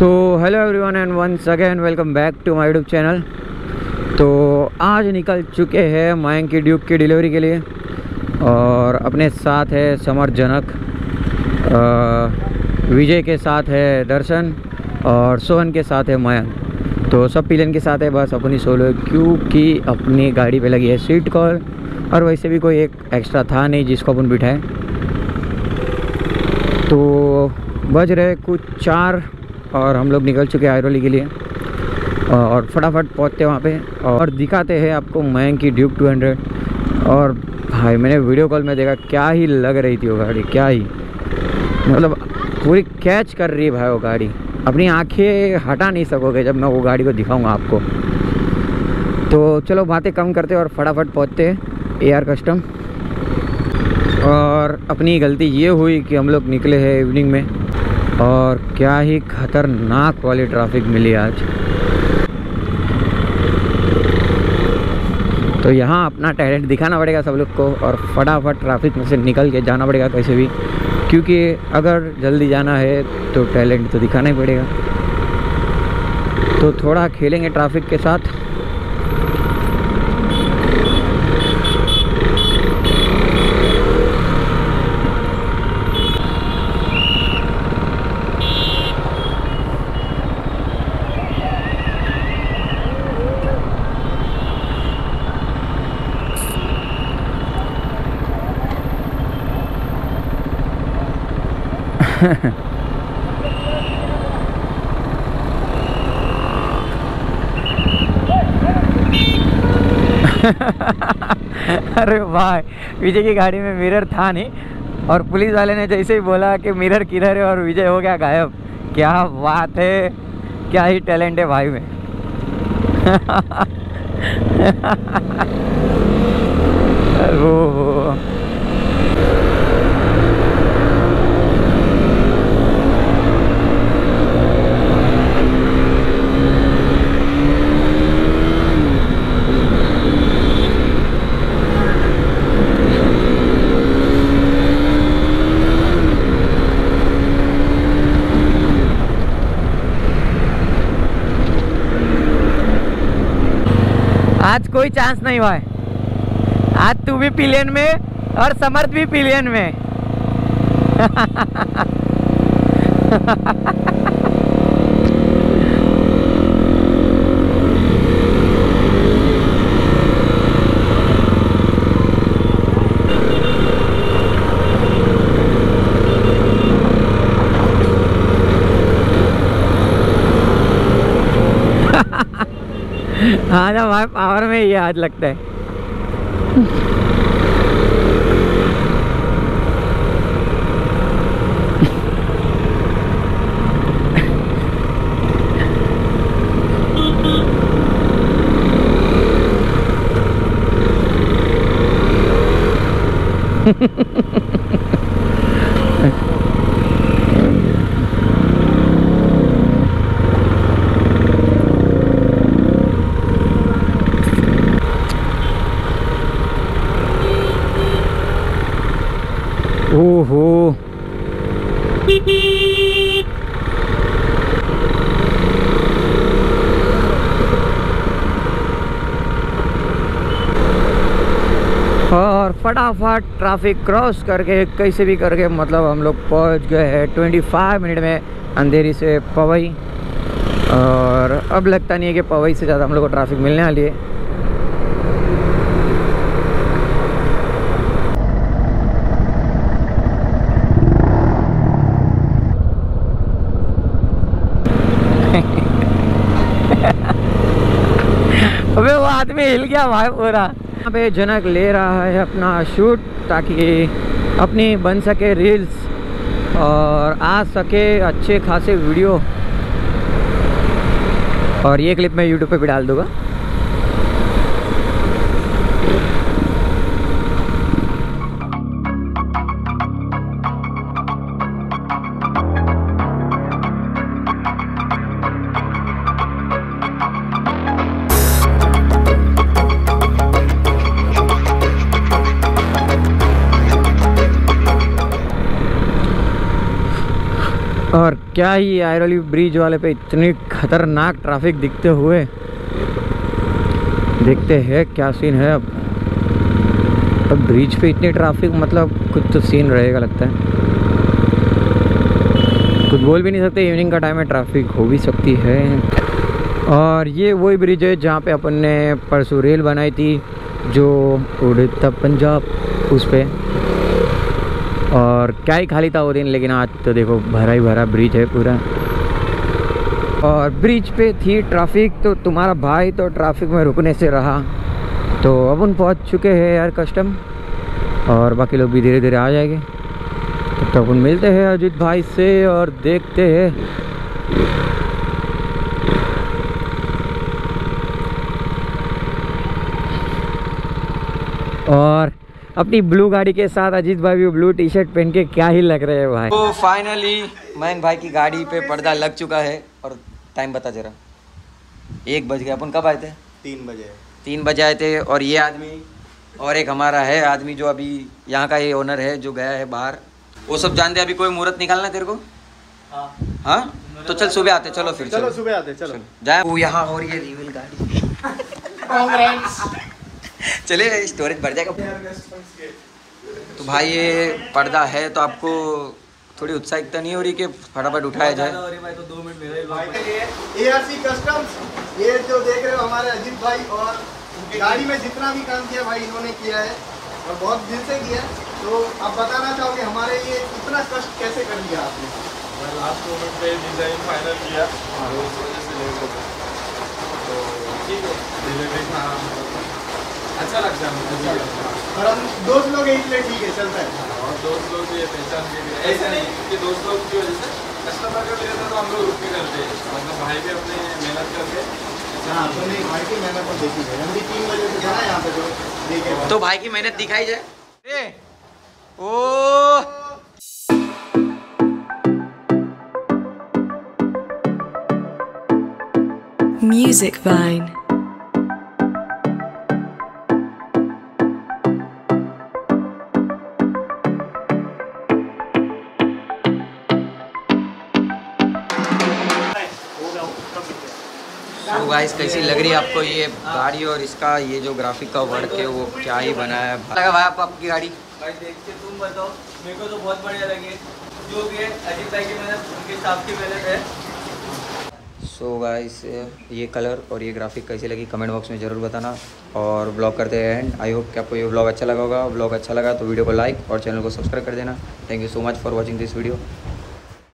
So hello everyone and once again welcome back to my YouTube channel तो आज निकल चुके हैं मयंक की ड्यूब की डिलीवरी के लिए और अपने साथ है समर जनक विजय के साथ है दर्शन और सोहन के साथ है मयंक। तो सब पिलन के साथ है, बस अपनी सोलो क्योंकि अपनी गाड़ी पे लगी है सीट कॉल और वैसे भी कोई एक एक्स्ट्रा था नहीं जिसको अपन बिठाए। तो बज रहे कुछ चार और हम लोग निकल चुके हैं आयरोली के लिए। और फटाफट पहुँचते वहाँ पे और दिखाते हैं आपको मयंक की ड्यूब 200 और भाई, मैंने वीडियो कॉल में देखा, क्या ही लग रही थी वो गाड़ी, क्या ही। मतलब पूरी कैच कर रही है भाई वो गाड़ी। अपनी आँखें हटा नहीं सकोगे जब मैं वो गाड़ी को दिखाऊँगा आपको। तो चलो बातें कम करते और फटाफट पहुँचते ए आर कस्टम और अपनी गलती ये हुई कि हम लोग निकले हैं इवनिंग में। और क्या ही खतरनाक वाली ट्रैफ़िक मिली आज। तो यहाँ अपना टैलेंट दिखाना पड़ेगा सब लोग को और फटाफट ट्रैफ़िक में से निकल के जाना पड़ेगा कैसे भी, क्योंकि अगर जल्दी जाना है तो टैलेंट तो दिखाना ही पड़ेगा। तो थोड़ा खेलेंगे ट्रैफ़िक के साथ। अरे भाई, विजय की गाड़ी में मिरर था नहीं। और पुलिस वाले ने जैसे ही बोला कि मिरर किधर है और विजय हो गया गायब। क्या बात है, क्या ही टैलेंट है भाई में। ओहो आज कोई चांस नहीं हुआ आज तू भी पिलियन में और समर्थ भी पिलियन में। हाँ ना भाई पावर में ये आज लगता है। ओहो और फटाफट ट्रैफ़िक क्रॉस करके, कैसे भी करके मतलब हम लोग पहुँच गए हैं। 25 मिनट में अंधेरी से पवई। और अब लगता नहीं है कि पवई से ज़्यादा हम लोग को ट्रैफ़िक मिलने वाली है अबे वो आदमी हिल गया भाई पूरा। यहाँ पे जनक ले रहा है अपना शूट ताकि अपनी बन सके रील्स और आ सके अच्छे खासे वीडियो और ये क्लिप मैं यूट्यूब पे भी डाल दूँगा। और क्या ही आयरली ब्रिज वाले पे इतनी खतरनाक ट्रैफ़िक दिखते हुए देखते हैं क्या सीन है अब। अब ब्रिज पे इतनी ट्रैफ़िक मतलब कुछ तो सीन रहेगा लगता है। कुछ बोल भी नहीं सकते इवनिंग का टाइम है ट्रैफ़िक हो भी सकती है। और ये वही ब्रिज है जहाँ पे अपन ने परसों रेल बनाई थी, जो उड़ता पंजाब, उस पर और क्या ही खाली था वो दिन, लेकिन आज तो देखो भरा ही भरा ब्रिज है पूरा। और ब्रिज पे थी ट्रैफ़िक तो तुम्हारा भाई तो ट्रैफ़िक में रुकने से रहा। तो अब उन पहुँच चुके हैं यार कस्टम, और बाकी लोग भी धीरे धीरे आ जाएँगे। तब तक उन मिलते हैं अजीत भाई से और देखते हैं। और अपनी ब्लू गाड़ी के साथ अजीत भाई भी ब्लू टी शर्ट पहन के क्या ही लग रहे हैं भाई? तो फाइनली मयंक भाई की गाड़ी पे पर्दा लग चुका है और टाइम बता जरा। एक बज गया अपन कब आए थे? तीन बजे। तीन बजे आए थे और ये आदमी और एक हमारा है आदमी जो अभी यहाँ का ये ओनर है जो गया है बाहर। वो सब जानते अभी कोई मुहूर्त निकालना तेरे को? हाँ। तो चल सुबह आते चलो फिर चलो सुबह आते चलो। जाए। वो यहाँ और ये रिविल गाड़ी। चले स्टोरेज भर जाएगा। तो भाई ये पर्दा है तो आपको थोड़ी उत्साहिकता नहीं हो रही कि फटाफट उठाया जाए? सी कस्टम्स ये जो देख रहे हो हमारे अजीत भाई और गाड़ी में जितना भी काम किया भाई इन्होंने किया है और बहुत दिल से किया तो आप बताना चाहोगे हमारे लिए इतना कष्ट कैसे कर लिया आपने? लास्ट मोमेंट पे डिज़ाइन फाइनल किया। तो उस वजह से लेट हो गया तो ठीक है। डिलीवरी का अच्छा लगता है मुझे भी अच्छा। और हम दोस्त लोग हैं इसलिए ठीक है चलता है। और दोस्त लोग भी ये पहचान के लिए ऐसे नहीं कि दोस्त लोग की वजह से कस्टमर का लेते तो हम लोग रुक के करते हैं। मतलब भाई भी अपने मेहनत करके हाँ तो भाई की मेहनत तो देखी है। हम भी तीन बजे से जाना यहाँ पे जो देखे तो भाई की मेहनत दिखाई जाए। ए, ओ। Music Vine. तो गाइस कैसी लग रही है आपको ये गाड़ी और इसका ये जो ग्राफिक का वर्क है वो क्या ही बनाया है? लगा भाई आपको आपकी गाड़ी। भाई देख के तुम बताओ मेरे को तो बहुत बढ़िया लगी जो भी है अजीत भाई की मेहनत उनके स्टाफ की मेहनत है। सो so गाइस ये कलर और ये ग्राफिक कैसी लगी कमेंट बॉक्स में ज़रूर बताना। और ब्लॉग करते हैं एंड आई होप कि आपको ये ब्लॉग अच्छा लगा होगा। ब्लॉग अच्छा लगा तो वीडियो को लाइक और चैनल को सब्सक्राइब कर देना। Thank you so much for watching this video